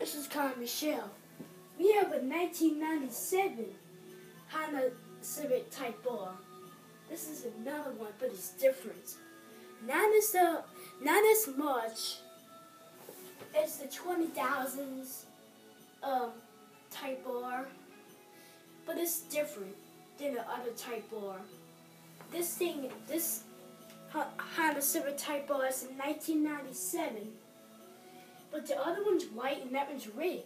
This is Conner Michel. We have a 1997 Honda Civic Type R. This is another one, but it's different. Not as uh, not as much. It's the 20,000s um, Type R, but it's different than the other Type R. This thing, this Honda Civic Type R is in 1997. But the other one's white and that one's red.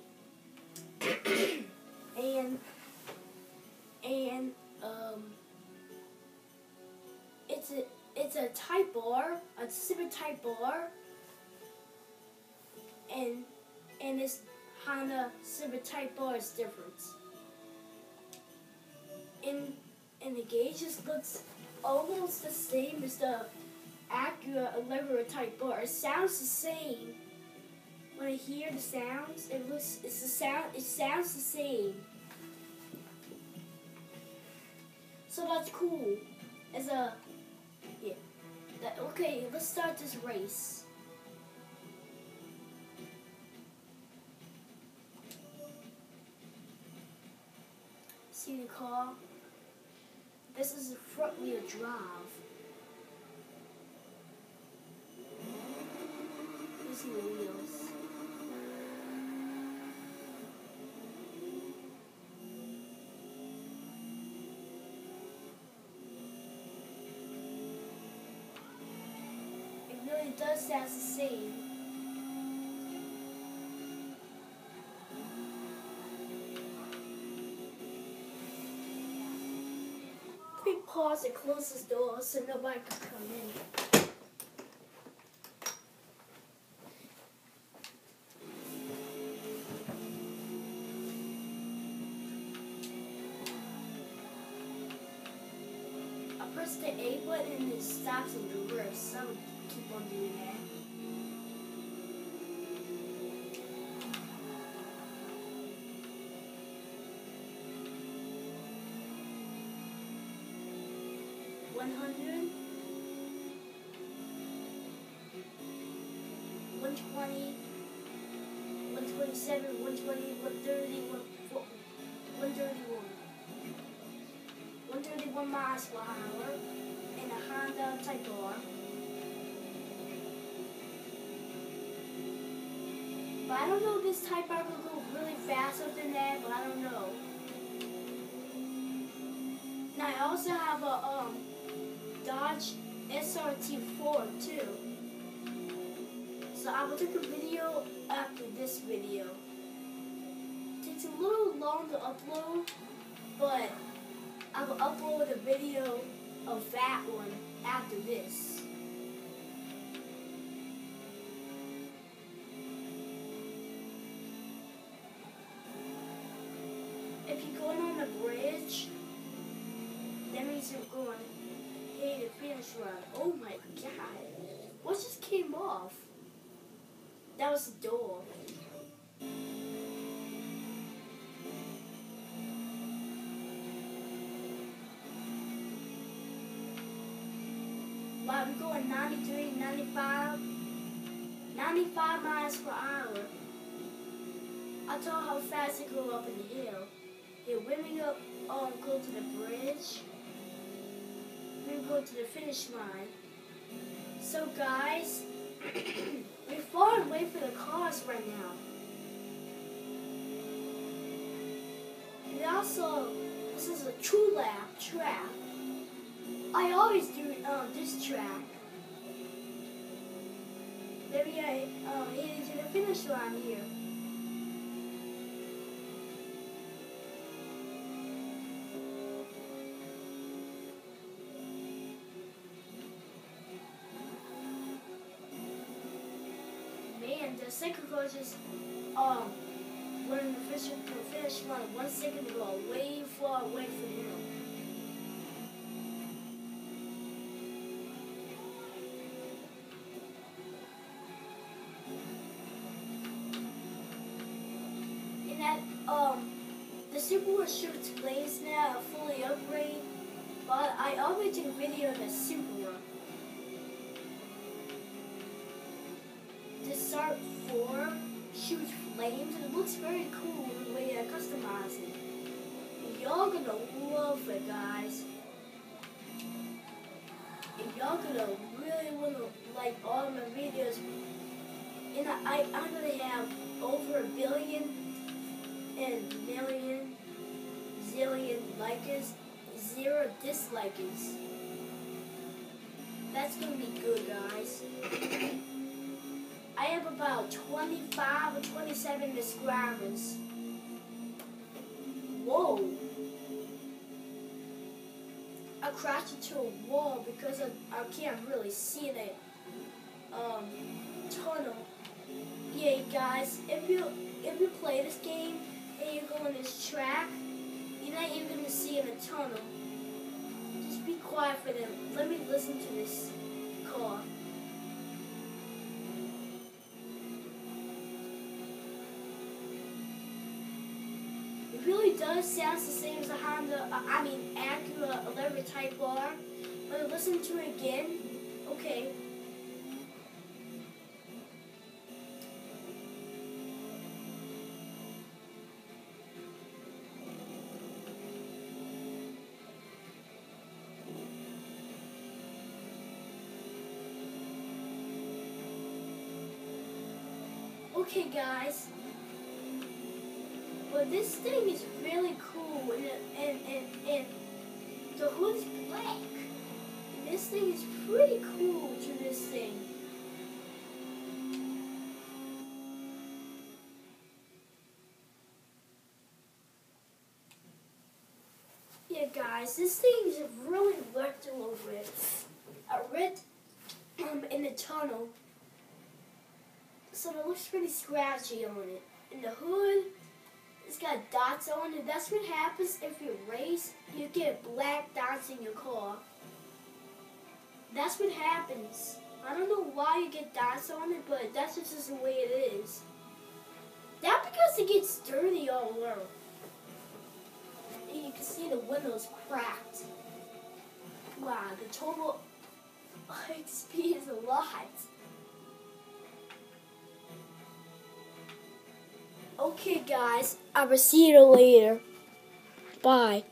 and and um it's a it's a type R, a Civic type R and and this Honda Civic type R is different. And and the gauge just looks almost the same as the Acura Allegro type R. It sounds the same when I hear the sounds, it looks it's the sound it sounds the same. So that's cool. As a yeah. That, okay, let's start this race. See the car? This is a front wheel drive. Are the wheels. It does sound the same. Let pause and close this door so nobody can come in. Press the A button and it stops in reverse. So keep on doing that. One hundred, one twenty, one twenty-seven, one twenty, one thirty, one one thirty-one, one miles per hour in a Honda Type R. But I don't know if this Type R will go really faster than that, but I don't know. Now I also have a um, Dodge SRT4 too. So I will take a video after this video. It takes a little long to upload, will upload a video of that one after this. If you're going on a bridge, that means you're going hey the finish line. Oh my god. What just came off? That was the door. We're going 93, 95, 95 miles per hour. I told how fast it go up in the hill. Yeah, when we go, um, go to the bridge, we go to the finish line. So guys, we're far away from the cars right now. And also, this is a true lap track. I always do um, this track. Maybe I uh, heading to the finish line here. Man, the second car just um when the finish, the finish line one second ago, way far away from him. That um the Subaru shoots blades now fully upgrade, but I always do video of the Subaru. The Sart 4 shoots flames. And it looks very cool the way I customize it. Y'all gonna love it, guys. And y'all gonna really wanna like all my videos. And I, I'm gonna have over a billion and million, zillion likers, zero dislikers. That's gonna be good, guys. I have about 25 or 27 subscribers. Whoa. I crashed into a wall because I, I can't really see the um, tunnel. Yeah, guys, if you if you play this game and you go on this track, you're not even gonna see in a tunnel. Just be quiet for them. Let me listen to this car. It really does sound the same as a Honda, uh, I mean Acura 11 Type R. But listen to it again. Okay, guys. But this thing is really cool, and and and, and the hood's black. And this thing is pretty cool to this thing. Yeah, guys, this thing is really worked a little bit. I read um in the tunnel so it looks pretty scratchy on it. And the hood, it's got dots on it. That's what happens if you race. You get black dots in your car. That's what happens. I don't know why you get dots on it, but that's just the way it is. That because it gets dirty all over. And you can see the windows cracked. Wow, the total XP is a lot. Okay, guys, I will see you later. Bye.